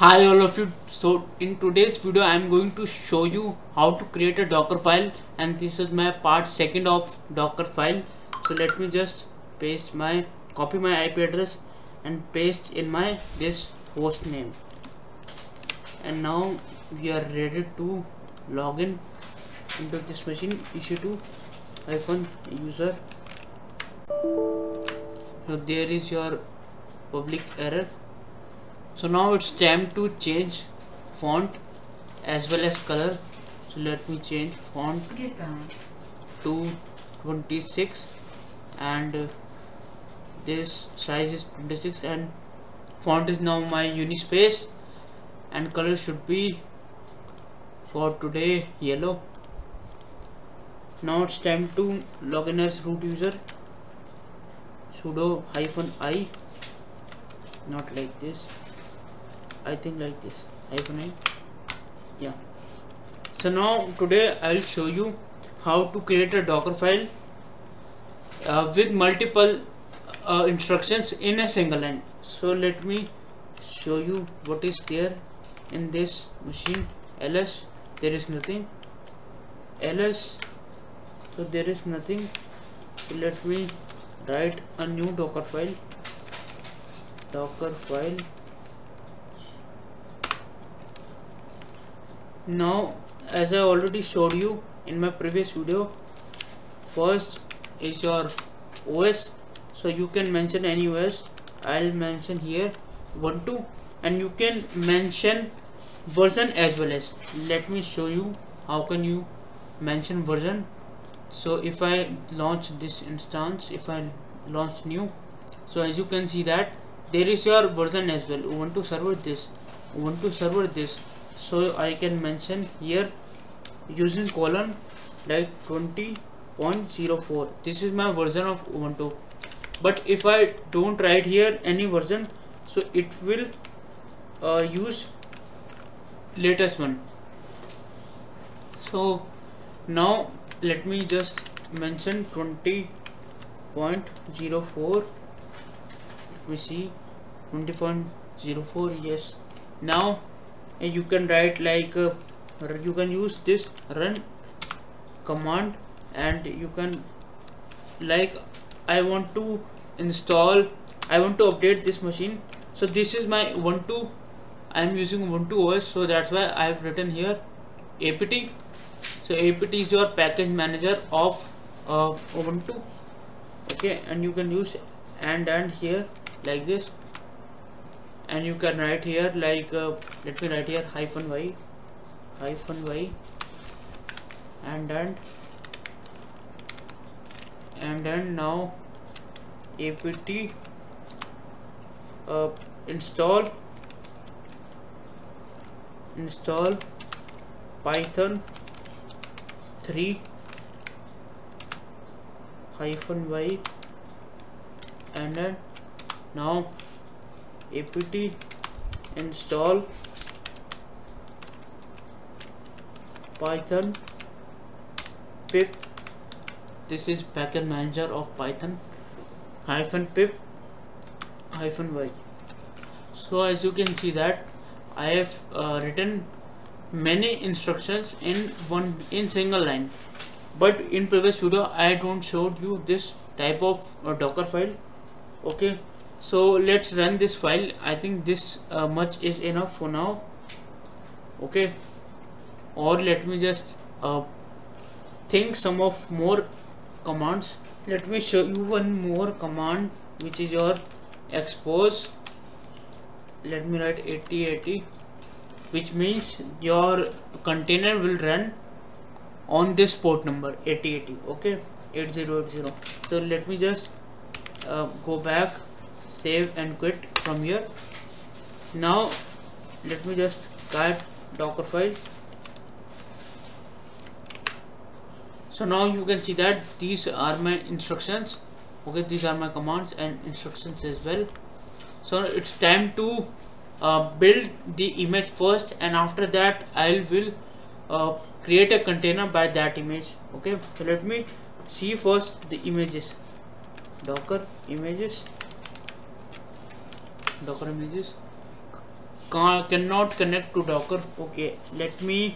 hi all of you. So in today's video i'm going to show you how to create a docker file and this is my part second of docker file. So let me just paste my copy my ip address and paste in my this host name. And now we are ready to log in into this machine. Ec2 hyphen user. So there is your public error so now it's time to change font as well as color. So let me change font to 26 and uh, this size is 26 and font is now my unispace and color should be for today yellow. Now it's time to log in as root user sudo hyphen i not like this I think like this. Hyphen i yeah. So now today I'll show you how to create a docker file uh, with multiple uh, instructions in a single line. So let me show you what is there in this machine. Ls there is nothing. Ls so there is nothing. So let me write a new docker file. Docker file now as I already showed you in my previous video first is your OS so you can mention any OS I'll mention here Ubuntu and you can mention version as well as. Let me show you how can you mention version. So if I launch this instance if I launch new so as you can see that there is your version as well. Ubuntu server this Ubuntu server this so I can mention here using colon like 20.04 this is my version of Ubuntu. But if I don't write here any version so it will uh, use latest one. So now let me just mention 20.04 let me see 20.04 yes. Now and you can write like uh, you can use this run command and you can like I want to install I want to update this machine. So this is my Ubuntu I am using Ubuntu OS so that's why I have written here apt so apt is your package manager of uh, Ubuntu. Okay and you can use and and here like this and you can write here like uh, let me write here hyphen y hyphen y and then and then now apt uh, install install python 3 hyphen y and then now apt install python pip. This is package manager of python hyphen pip hyphen y. So as you can see that i have uh, written many instructions in one in single line. But in previous video i don't showed you this type of uh, docker file. Okay so let's run this file. I think this uh, much is enough for now. Okay. Or let me just uh, think some of more commands. Let me show you one more command which is your expose. Let me write 8080 which means your container will run on this port number 8080 okay. 8080 so let me just uh, go back save and quit from here. Now let me just cat docker file. So now you can see that these are my instructions. Okay these are my commands and instructions as well. So it's time to uh, build the image first and after that I will uh, create a container by that image. Okay so let me see first the images. Docker images docker images. Can cannot connect to docker. Okay let me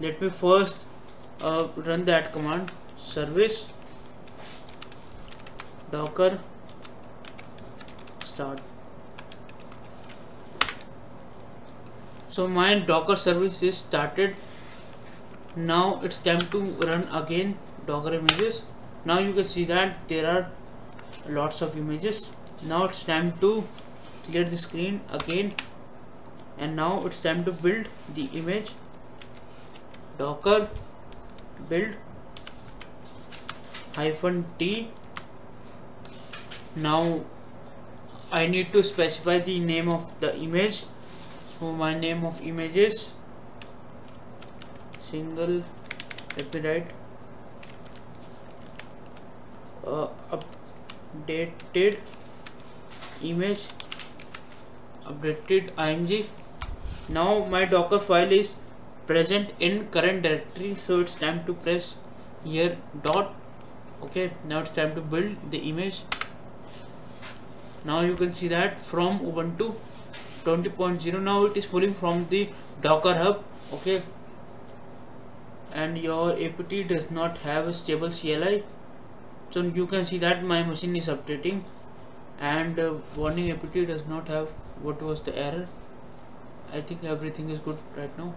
let me first uh, run that command. Service. Docker. Start. So my docker service is started. Now it's time to run again docker images. Now you can see that there are lots of images. Now it's time to clear the screen again. And now it's time to build the image. Docker build hyphen t. Now I need to specify the name of the image. So my name of image is single let uh, updated image updated img now my docker file is present in current directory so it's time to press here dot. Okay now it's time to build the image. Now you can see that from ubuntu 20.0 now it is pulling from the docker hub. Okay and your apt does not have a stable cli so you can see that my machine is updating and uh, warning apt does not have what was the error? I think everything is good right now.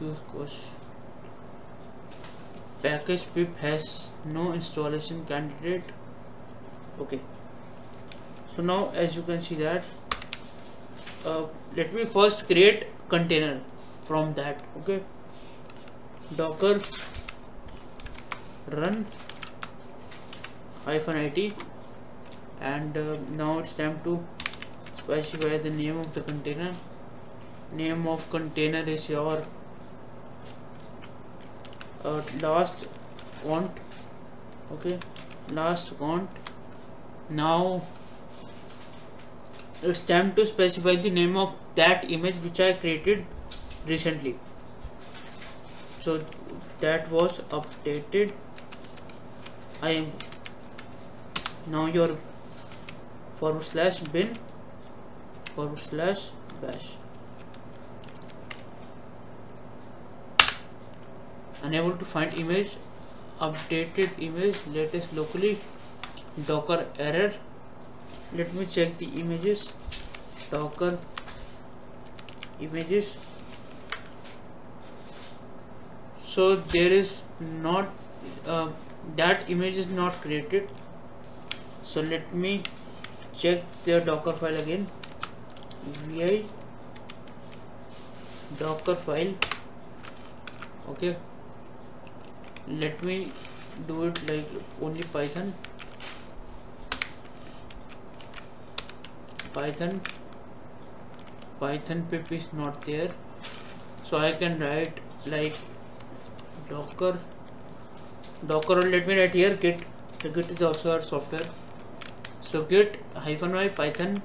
Use course. Package pip has no installation candidate. Okay. So now as you can see that uh, let me first create container from that okay? Docker run hyphen it and uh, now it's time to specify the name of the container. Name of container is your uh, last count okay? Last count now it's time to specify the name of that image which I created recently. So that was updated. I am now your forward slash bin. Forward slash bash. Unable to find image. Updated image. Latest locally. Docker error. Let me check the images. Docker images. So there is not uh, that image is not created. So let me check the docker file again. Vi docker file. Okay. Let me do it like only python. Python. Python pip is not there. So i can write like docker. Docker let me write here. Git. Git is also our software so git hyphen y python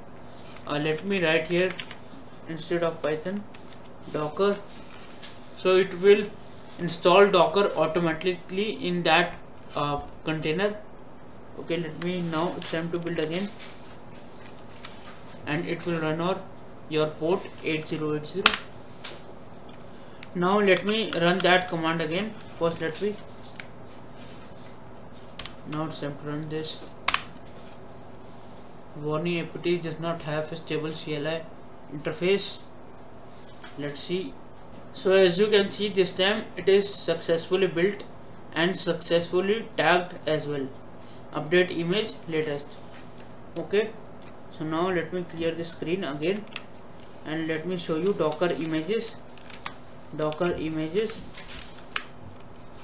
uh, let me write here instead of python docker. So it will install docker automatically in that uh, container. Okay let me now it's time to build again. And it will run on your port 8080 now let me run that command again. First let me now it's time to run this warning apt does not have a stable CLI interface. Let's see. So as you can see this time it is successfully built and successfully tagged as well. Update image latest. Okay. So now let me clear the screen again and let me show you docker images. Docker images.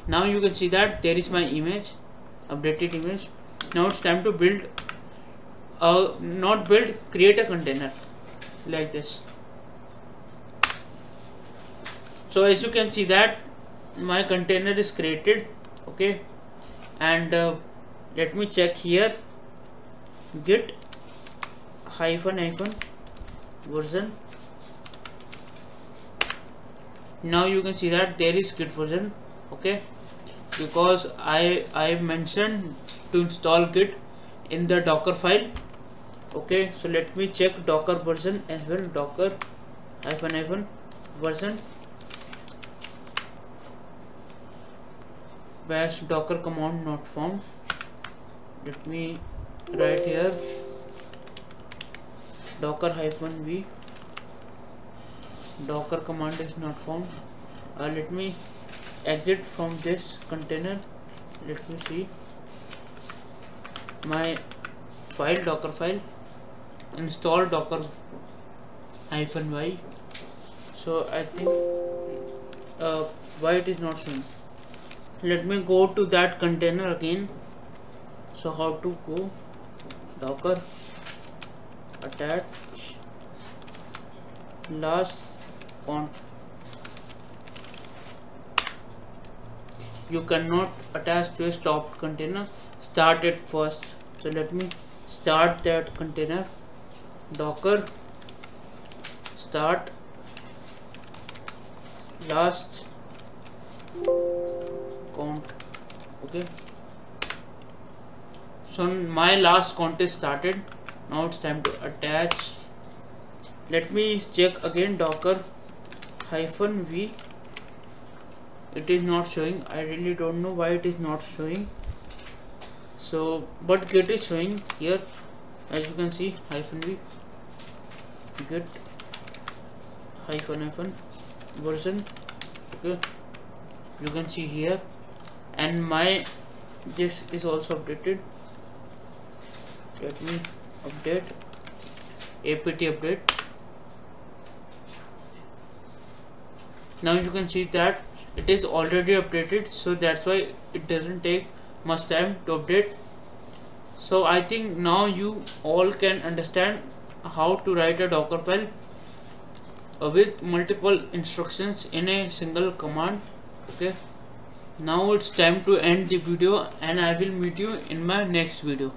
Now you can see that there is my image updated image. Now it's time to build uh, not build create a container like this. So as you can see that my container is created okay? And uh, let me check here. Git hyphen hyphen version. Now you can see that there is git version okay? Because I I mentioned to install git in the docker file okay so let me check docker version as well docker hyphen hyphen version bash docker command not found. Let me write here docker hyphen v docker command is not found. Uh, let me exit from this container. Let me see my file docker file install docker hyphen y. So I think uh, why it is not showing? Let me go to that container again. So how to go? Docker attach last count you cannot attach to a stopped container. Start it first. So let me start that container docker. Start. Last. Count. Okay. So my last count is started. Now it's time to attach. Let me check again docker hyphen v. It is not showing. I really don't know why it is not showing. So but git is showing here as you can see hyphen v. Git hyphen hyphen version. Okay. You can see here. And my this is also updated. Let me update. Apt update. Now you can see that it is already updated so that's why it doesn't take much time to update so I think now you all can understand how to write a docker file with multiple instructions in a single command okay? Now it's time to end the video and I will meet you in my next video